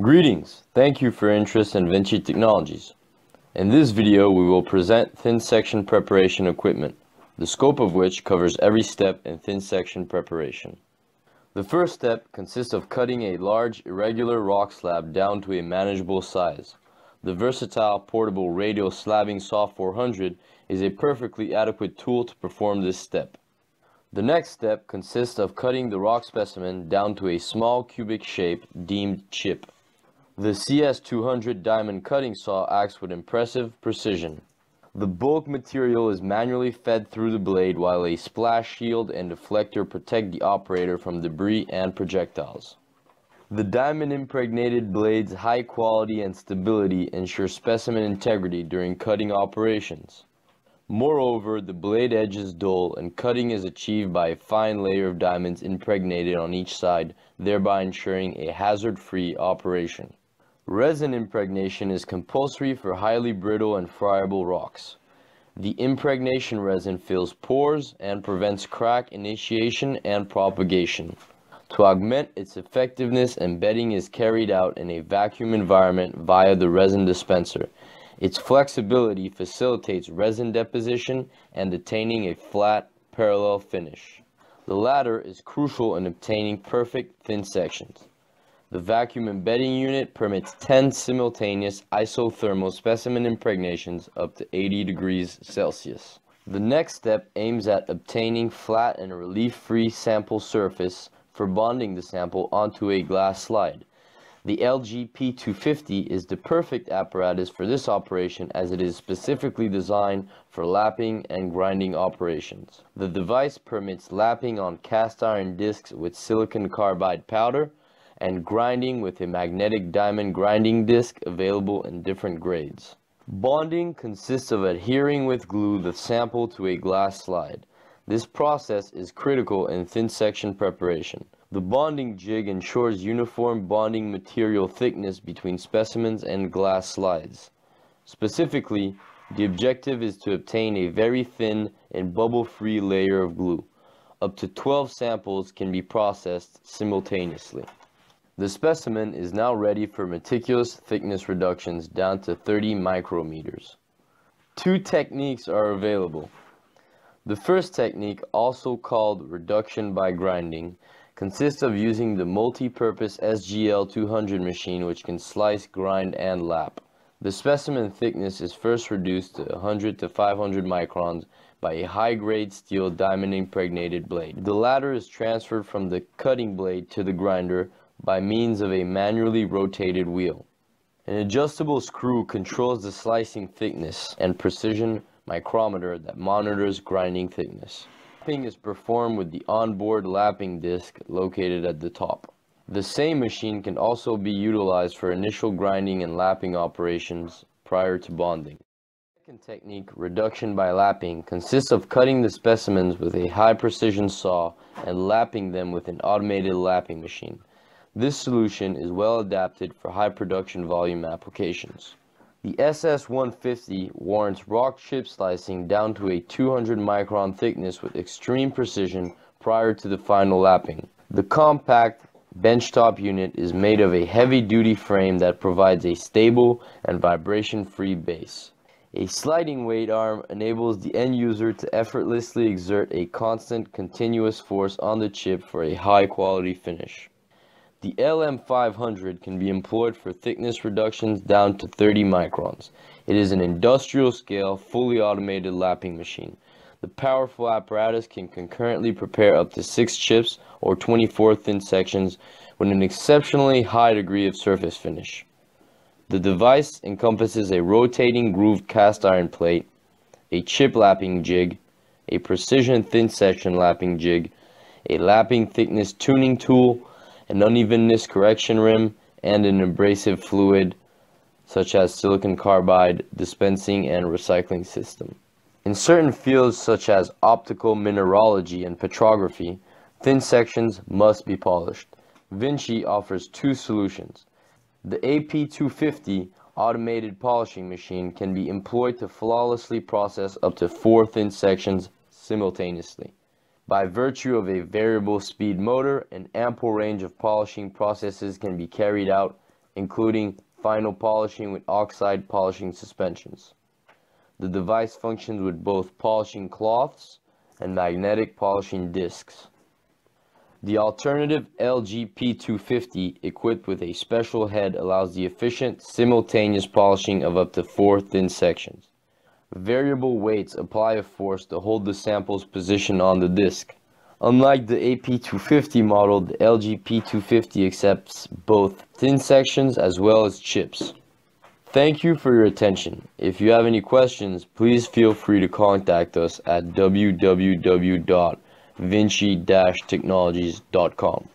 Greetings, thank you for interest in Vinci Technologies. In this video we will present thin section preparation equipment, the scope of which covers every step in thin section preparation. The first step consists of cutting a large irregular rock slab down to a manageable size. The versatile portable radial slabbing saw 400 is a perfectly adequate tool to perform this step. The next step consists of cutting the rock specimen down to a small cubic shape deemed chip. The CS200 diamond cutting saw acts with impressive precision. The bulk material is manually fed through the blade while a splash shield and deflector protect the operator from debris and projectiles. The diamond impregnated blade's high quality and stability ensure specimen integrity during cutting operations. Moreover, the blade edge is dull and cutting is achieved by a fine layer of diamonds impregnated on each side, thereby ensuring a hazard-free operation. Resin impregnation is compulsory for highly brittle and friable rocks. The impregnation resin fills pores and prevents crack initiation and propagation. To augment its effectiveness, embedding is carried out in a vacuum environment via the resin dispenser. Its flexibility facilitates resin deposition and attaining a flat, parallel finish. The latter is crucial in obtaining perfect thin sections. The vacuum embedding unit permits 10 simultaneous isothermal specimen impregnations up to 80 degrees Celsius. The next step aims at obtaining flat and relief-free sample surface for bonding the sample onto a glass slide. The LGP250 is the perfect apparatus for this operation as it is specifically designed for lapping and grinding operations. The device permits lapping on cast iron discs with silicon carbide powder, and grinding with a magnetic diamond grinding disc available in different grades. Bonding consists of adhering with glue the sample to a glass slide. This process is critical in thin section preparation. The bonding jig ensures uniform bonding material thickness between specimens and glass slides. Specifically, the objective is to obtain a very thin and bubble-free layer of glue. Up to 12 samples can be processed simultaneously. The specimen is now ready for meticulous thickness reductions down to 30 micrometers. Two techniques are available. The first technique, also called reduction by grinding, consists of using the multi-purpose SGL 200 machine which can slice, grind, and lap. The specimen thickness is first reduced to 100 to 500 microns by a high-grade steel diamond impregnated blade. The latter is transferred from the cutting blade to the grinder by means of a manually rotated wheel. An adjustable screw controls the slicing thickness and precision micrometer that monitors grinding thickness. Lapping is performed with the onboard lapping disc located at the top. The same machine can also be utilized for initial grinding and lapping operations prior to bonding. The second technique, reduction by lapping, consists of cutting the specimens with a high precision saw and lapping them with an automated lapping machine. This solution is well adapted for high production volume applications. The SS150 warrants rock chip slicing down to a 200 micron thickness with extreme precision prior to the final lapping. The compact benchtop unit is made of a heavy-duty frame that provides a stable and vibration-free base. A sliding weight arm enables the end user to effortlessly exert a constant continuous force on the chip for a high quality finish. The LM500 can be employed for thickness reductions down to 30 microns. It is an industrial scale, fully automated lapping machine. The powerful apparatus can concurrently prepare up to 6 chips or 24 thin sections with an exceptionally high degree of surface finish. The device encompasses a rotating grooved cast iron plate, a chip lapping jig, a precision thin section lapping jig, a lapping thickness tuning tool, an unevenness correction rim, and an abrasive fluid such as silicon carbide dispensing and recycling system. In certain fields such as optical mineralogy and petrography, thin sections must be polished. Vinci offers two solutions. The AP250 automated polishing machine can be employed to flawlessly process up to four thin sections simultaneously. By virtue of a variable speed motor, an ample range of polishing processes can be carried out including final polishing with oxide polishing suspensions. The device functions with both polishing cloths and magnetic polishing discs. The alternative LG P250 equipped with a special head allows the efficient simultaneous polishing of up to four thin sections. Variable weights apply a force to hold the sample's position on the disc. Unlike the AP250 model, the LG P250 accepts both thin sections as well as chips. Thank you for your attention. If you have any questions, please feel free to contact us at www.vinci-technologies.com.